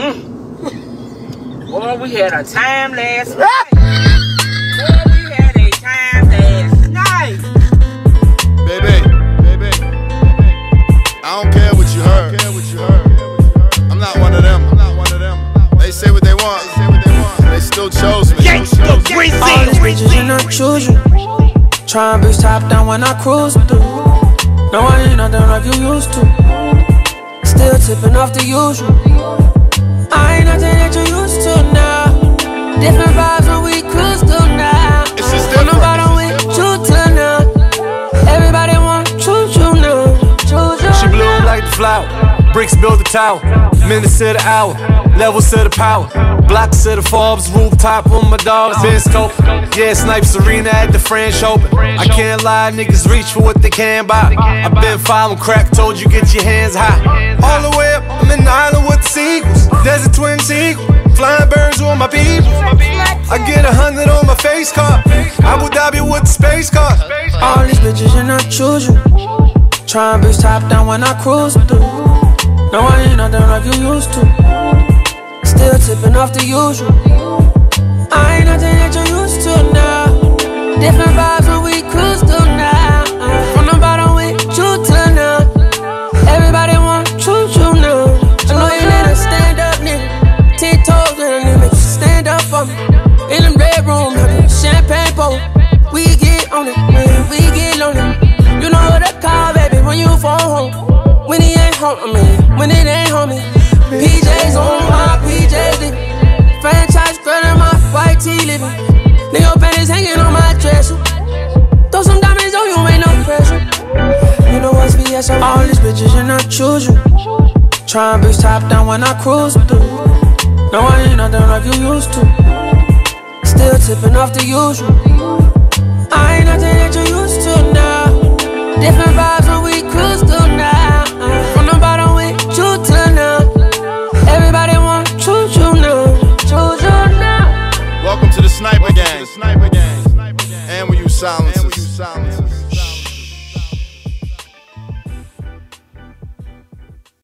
Mm. Boy, we had a time last night. Boy, we had a time last night. Baby, baby, I don't care what you heard. I'm not one of them. I'm not one of them. They say what they want. They still chose me. All these bitches in the children. Try and bitch top down when I cruise through. No, I ain't nothing like you used to. Still tipping off the usual. Different vibes when we cruise through now. It's just different. bottom with you till now. Everybody want choo choo now. Choo choo. She bloom like the flower. Bricks build the tower. Minutes to the hour. Levels to the power. Blocks to the Forbes. Rooftop on my dogs. Been scope. Yeah, Snipe Serena at the French Open. I can't lie, niggas reach for what they can buy. i been following crack, told you get your hands high. All the way up, I'm in the island with the seagulls. Desert twin seagull. Flying birds with my people. I get a hundred on my face card. Abu Dhabi with the space car. All these bitches in our children. Try and bitch top down when I cruise through. No, I ain't nothing like you used to. Still tipping off the usual. I mean, when it ain't homie. PJs on my PJs. Franchise girl in my white tee living. Nigga panties hanging on my dresser. Throw some diamonds on you, ain't no pressure. You know what's BS? I'm All these bitches and our children. Try and bitch top down when I cruise through. No, I ain't nothing like you used to. Still tipping off the usual. I ain't nothing that you used to now. Different vibes when we cruise now. Welcome to the Sniper Gang. And we use silences.